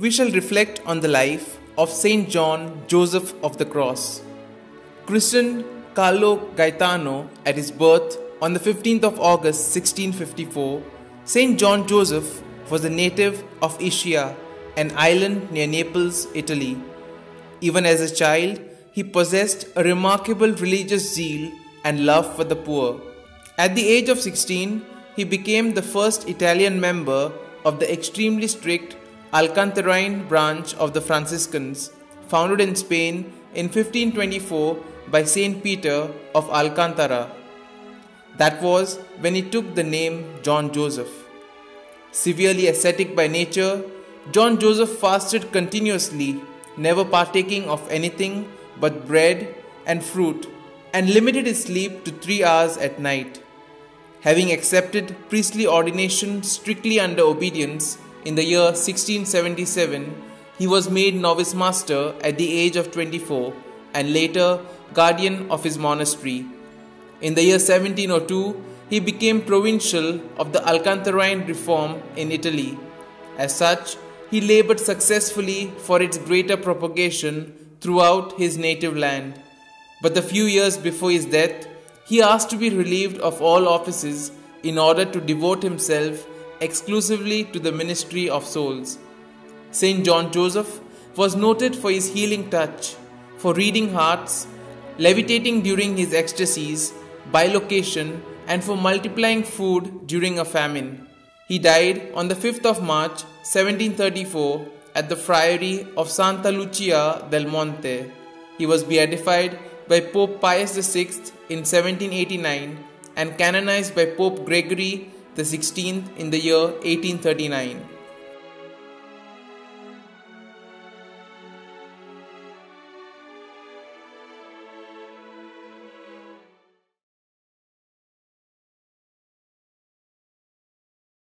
we shall reflect on the life of Saint John Joseph of the Cross. Christian Carlo Gaetano at his birth on the 15th of August 1654, Saint John Joseph was a native of Ischia, an island near Naples, Italy. Even as a child, he possessed a remarkable religious zeal and love for the poor. At the age of 16, he became the first Italian member of the extremely strict Alcantarine branch of the Franciscans, founded in Spain in 1524 by Saint Peter of Alcantara. That was when he took the name John Joseph. Severely ascetic by nature, John Joseph fasted continuously, never partaking of anything but bread and fruit, and limited his sleep to three hours at night. Having accepted priestly ordination strictly under obedience in the year 1677, he was made novice master at the age of 24 and later guardian of his monastery. In the year 1702, he became provincial of the Alcantarine reform in Italy. As such, he labored successfully for its greater propagation throughout his native land. But the few years before his death, he asked to be relieved of all offices in order to devote himself exclusively to the ministry of souls. St. John Joseph was noted for his healing touch, for reading hearts, levitating during his ecstasies, bilocation, and for multiplying food during a famine. He died on the 5th of March 1734 at the friary of Santa Lucia del Monte. He was beatified by Pope Pius VI in 1789 and canonized by Pope Gregory XVI in the year 1839.